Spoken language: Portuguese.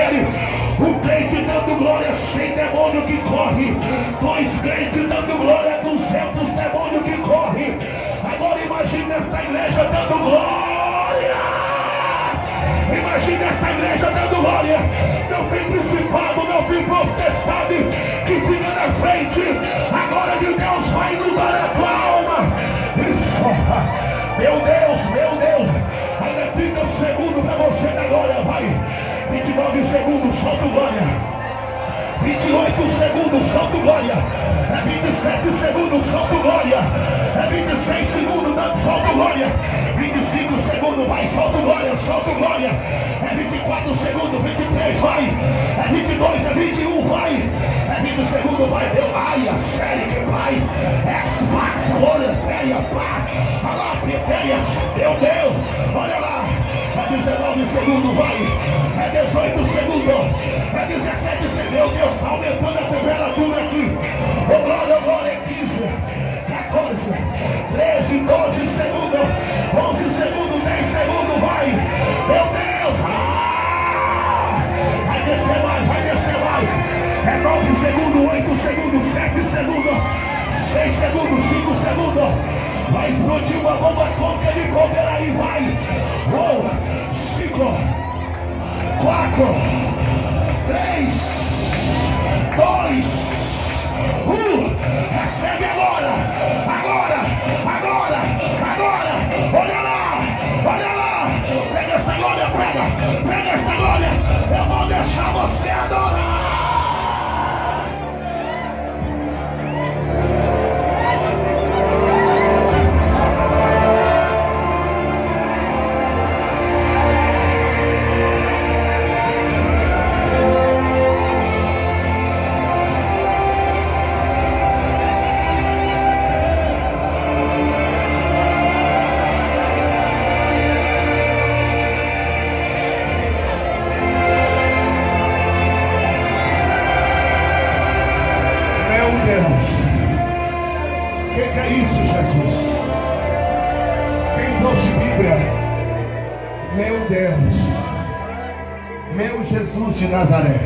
dele. Um crente dando glória sem demônio que corre. Dois crentes dando glória, duzentos demônios que corre. Agora imagine esta igreja dando glória. Imagine esta igreja dando glória. Não tem principado, não tem potestade que fica na frente. A glória de Deus vai inundar a tua alma. Isso. Meu Deus, meu Deus. Ainda 30 segundos para você glória. Vai. 29 segundos, solta o glória. 28 segundos, solta o glória. É 27 segundos, solta o glória. É 26 segundos, solta o glória. 25 segundos, vai, solta o glória, solta o glória. É 24 segundos, 23, vai. É 22, é 21, vai. É 20 segundos, vai. Deu, ai, a série que vai. X, Max, olha, péria, pá. Olha lá, meu Deus, olha lá. É 19 segundos, vai. É 18 segundos. É 17 segundos. Meu Deus, está aumentando a temperatura aqui. Oh, glória, glória, 15, 14, 13, 12 segundos. 11 segundos, 10 segundos, vai. Meu Deus. Ah! Vai descer mais, vai descer mais. É 9 segundos, 8 segundos, 7 segundos, 6 segundos, 5 segundos. Vai explodir uma bomba atômica de cover aí, vai. Cinco, quatro, três, dois, um. Recebe Deus. O que, que é isso, Jesus? Quem trouxe Bíblia? Meu Deus. Meu Jesus de Nazaré.